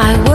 I